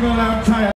gonna tired.